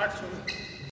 action.